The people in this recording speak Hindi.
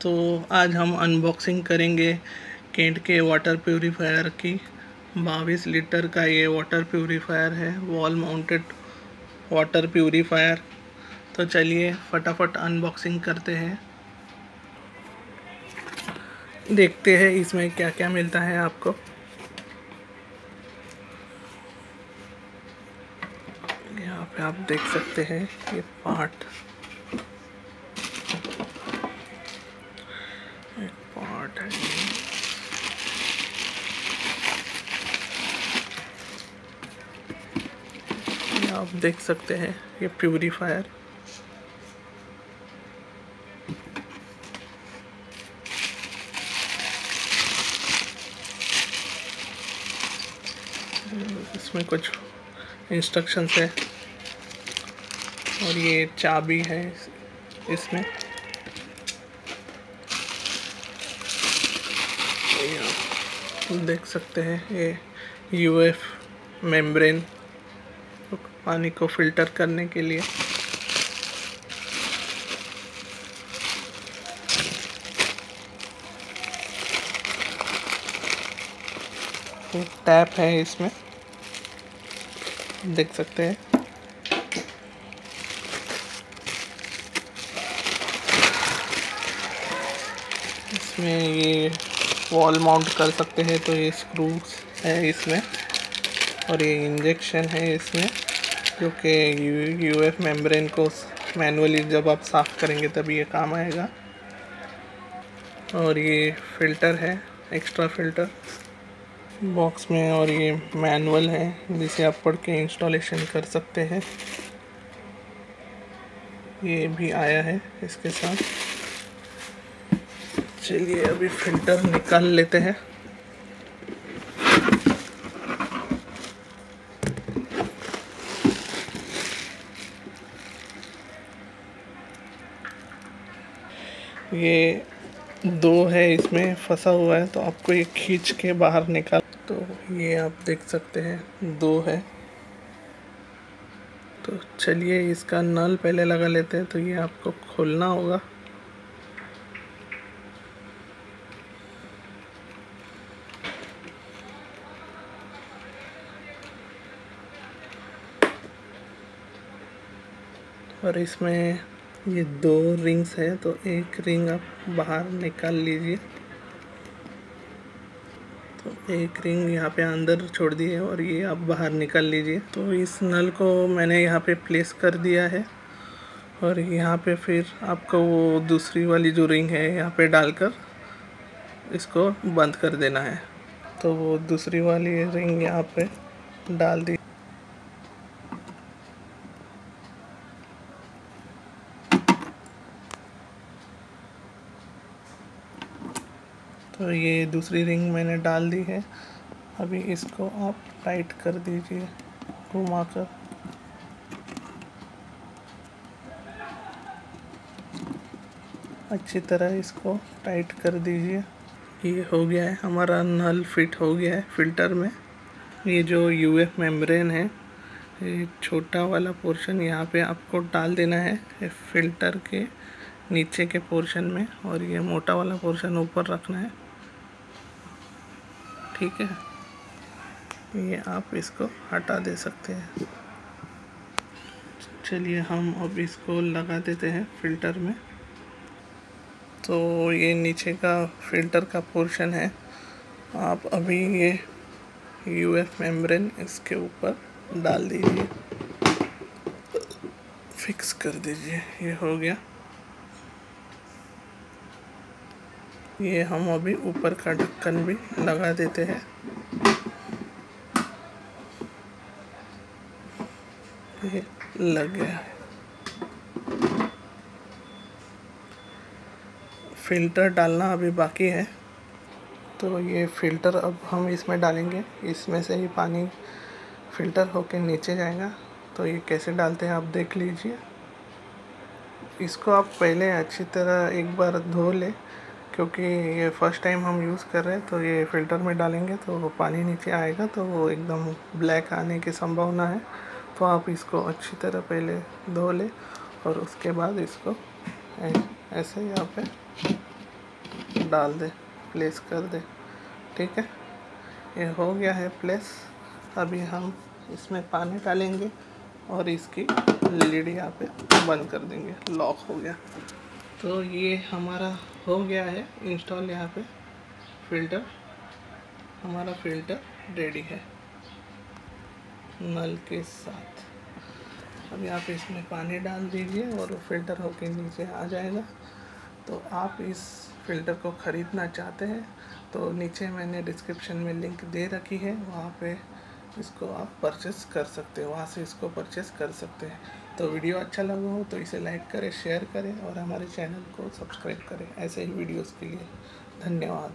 तो आज हम अनबॉक्सिंग करेंगे केंट के वाटर प्योरीफायर की। बाईस लीटर का ये वाटर प्योरीफायर है वॉल माउंटेड वाटर प्योरीफायर तो चलिए फटाफट अनबॉक्सिंग करते हैं। देखते हैं इसमें क्या क्या मिलता है आपको। यहाँ पे आप देख सकते हैं ये पार्ट पार्ट है ये आप देख सकते हैं, ये प्यूरीफायर। इसमें कुछ इंस्ट्रक्शंस है। और ये चाबी है इसमें। देख सकते हैं ये यूएफ मेम्ब्रेन पानी को फ़िल्टर करने के लिए। टैप है इसमें। देख सकते हैं। इसमें ये वॉल माउंट कर सकते हैं तो ये स्क्रूज है इसमें। और ये इंजेक्शन है इसमें, जो कि यू एफ़ मेम्ब्रेन को मैनुअली जब आप साफ़ करेंगे तभी ये काम आएगा। और ये फ़िल्टर है एक्स्ट्रा फ़िल्टर बॉक्स में और ये मैनुअल है, जिसे आप पढ़ के इंस्टॉलेशन कर सकते हैं। ये भी आया है इसके साथ। चलिए अभी फ़िल्टर निकाल लेते हैं। ये दो है, इसमें फंसा हुआ है तो आपको ये खींच के बाहर निकाल तो ये आप देख सकते हैं, दो है। तो चलिए इसका नल पहले लगा लेते हैं तो ये आपको खोलना होगा। और इसमें ये दो रिंग्स है तो एक रिंग आप बाहर निकाल लीजिए। तो एक रिंग यहाँ पे अंदर छोड़ दी है और ये आप बाहर निकाल लीजिए। तो इस नल को मैंने यहाँ पे प्लेस कर दिया है और यहाँ पे फिर आपको वो दूसरी वाली जो रिंग है यहाँ पे डालकर इसको बंद कर देना है। तो वो दूसरी वाली रिंग यहाँ पे डाल दी। तो ये दूसरी रिंग मैंने डाल दी है। अभी इसको आप टाइट कर दीजिए, घुमाकर। अच्छी तरह इसको टाइट कर दीजिए। ये हो गया है, हमारा नल फिट हो गया है फ़िल्टर में। ये जो यू एफ़ मेम्ब्रेन है, ये छोटा वाला पोर्शन यहाँ पे आपको डाल देना है फ़िल्टर के नीचे के पोर्शन में और ये मोटा वाला पोर्शन ऊपर रखना है। ठीक है। ये आप इसको हटा दे सकते हैं। चलिए हम अब इसको लगा देते हैं फ़िल्टर में। तो ये नीचे का फ़िल्टर का पोर्शन है। आप अभी ये यू एफ़ मेम्ब्रेन इसके ऊपर डाल दीजिए। फिक्स कर दीजिए। ये हो गया। ये हम अभी ऊपर का ढक्कन भी लगा देते हैं। ये लग गया है। फ़िल्टर डालना अभी बाकी है। तो ये फ़िल्टर अब हम इसमें डालेंगे। इसमें से ही पानी फ़िल्टर होके नीचे जाएगा। तो ये कैसे डालते हैं आप देख लीजिए। इसको आप पहले अच्छी तरह एक बार धो लें। क्योंकि ये फ़र्स्ट टाइम हम यूज़ कर रहे हैं तो ये फ़िल्टर में डालेंगे तो पानी नीचे आएगा तो वो एकदम ब्लैक आने की संभावना है। तो आप इसको अच्छी तरह पहले धो लें, और उसके बाद इसको ऐसे यहाँ पे डाल दे प्लेस कर दे। ठीक है? ये हो गया है प्लेस अभी हम इसमें पानी डालेंगे, और इसकी लीड यहाँ पे बंद कर देंगे। लॉक हो गया। तो ये हमारा हो गया है इंस्टॉल यहाँ पे फ़िल्टर हमारा फ़िल्टर रेडी है नल के साथ। अभी आप इसमें पानी डाल दीजिए और वो फ़िल्टर होके नीचे आ जाएगा। तो आप इस फ़िल्टर को ख़रीदना चाहते हैं तो नीचे मैंने डिस्क्रिप्शन में लिंक दे रखी है। वहाँ पे इसको आप परचेस कर सकते हैं, वहाँ से इसको परचेस कर सकते हैं। तो वीडियो अच्छा लगा हो तो इसे लाइक करें शेयर करें और हमारे चैनल को सब्सक्राइब करें। ऐसे ही वीडियोज़ के लिए धन्यवाद।